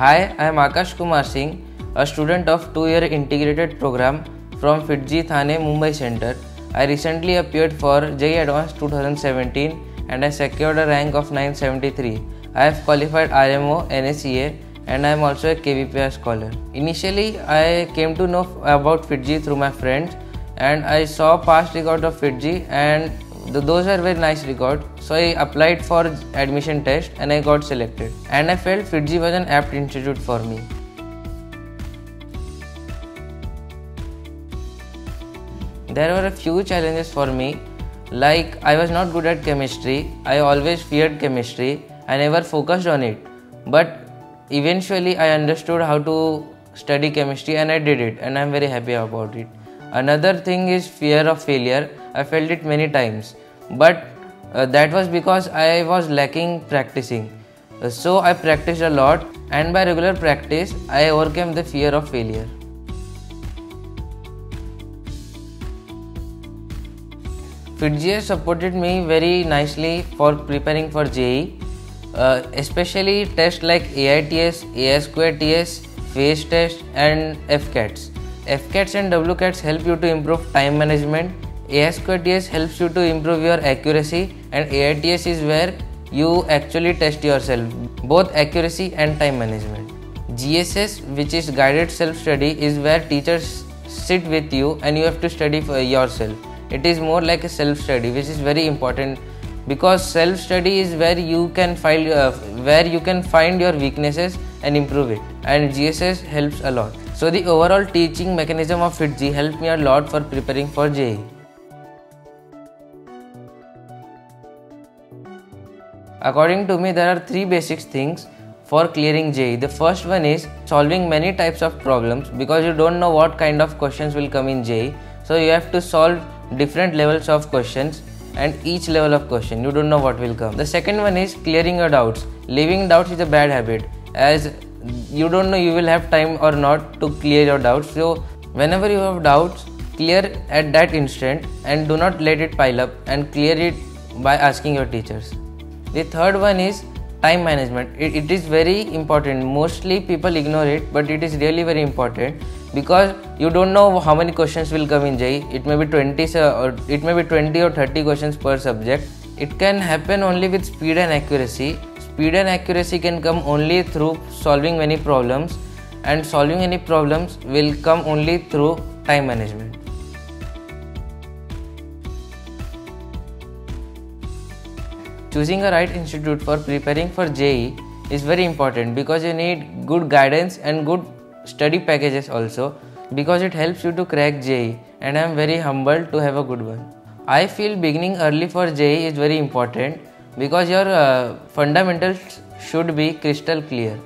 Hi, I am Akash Kumar Singh, a student of two-year integrated program from FIITJEE Thane Mumbai Center. I recently appeared for JEE Advanced 2017 and I secured a rank of 973. I have qualified RMO, NSEA and I am also a KVPY scholar. Initially, I came to know about FIITJEE through my friends and I saw past record of FIITJEE and those are very nice records. So I applied for admission test and I got selected. And I felt FIITJEE was an apt institute for me. There were a few challenges for me. Like I was not good at chemistry. I always feared chemistry. I never focused on it. But eventually I understood how to study chemistry and I did it and I'm very happy about it. Another thing is fear of failure. I felt it many times, but uh, that was because I was lacking practicing. Uh, so I practiced a lot, and by regular practice, I overcame the fear of failure. FIITJEE supported me very nicely for preparing for JEE, uh, especially tests like AITS, AI2TS, PHASE test, and FCATs. FCATs and WCATs help you to improve time management. AI2TS helps you to improve your accuracy, and AITS is where you actually test yourself, both accuracy and time management. GSS, which is guided self study, is where teachers sit with you and you have to study for yourself. It is more like a self study, which is very important because self study is where you can find uh, where you can find your weaknesses and improve it, and GSS helps a lot. So the overall teaching mechanism of FIITJEE helped me a lot for preparing for JEE. According to me, there are three basic things for clearing JEE. The first one is solving many types of problems because you don't know what kind of questions will come in JEE. So you have to solve different levels of questions and each level of question you don't know what will come. The second one is clearing your doubts. Leaving doubts is a bad habit as you don't know you will have time or not to clear your doubts. So whenever you have doubts, clear at that instant and do not let it pile up and clear it by asking your teachers. The third one is time management. It, it is very important. Mostly people ignore it, but it is really very important because you don't know how many questions will come in JEE. It may be 20 or it may be 20 or 30 questions per subject. It can happen only with speed and accuracy. Speed and accuracy can come only through solving many problems, and solving any problems will come only through time management. Choosing a right institute for preparing for JEE is very important because you need good guidance and good study packages also because it helps you to crack JEE and I am very humbled to have a good one. I feel beginning early for JEE is very important because your uh, fundamentals should be crystal clear.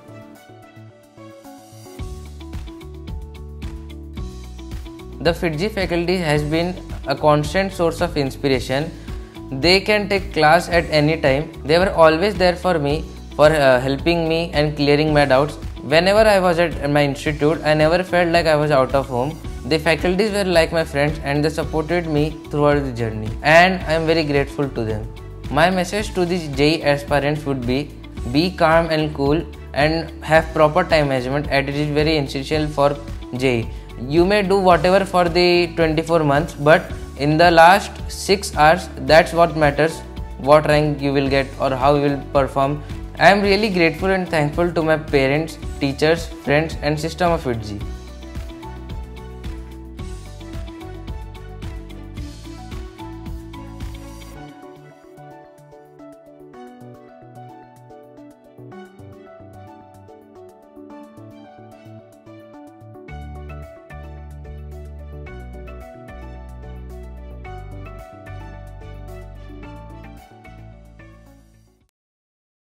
The FIITJEE faculty has been a constant source of inspiration they can take class at any time. They were always there for me, for uh, helping me and clearing my doubts. Whenever I was at my institute, I never felt like I was out of home. The faculties were like my friends and they supported me throughout the journey. And I am very grateful to them. My message to the JEE aspirants would be be calm and cool and have proper time management it is very essential for JEE. You may do whatever for the 24 months, but in the last 6 hours that's what matters what rank you will get or how you will perform. I am really grateful and thankful to my parents teachers friends and system of FIITJEE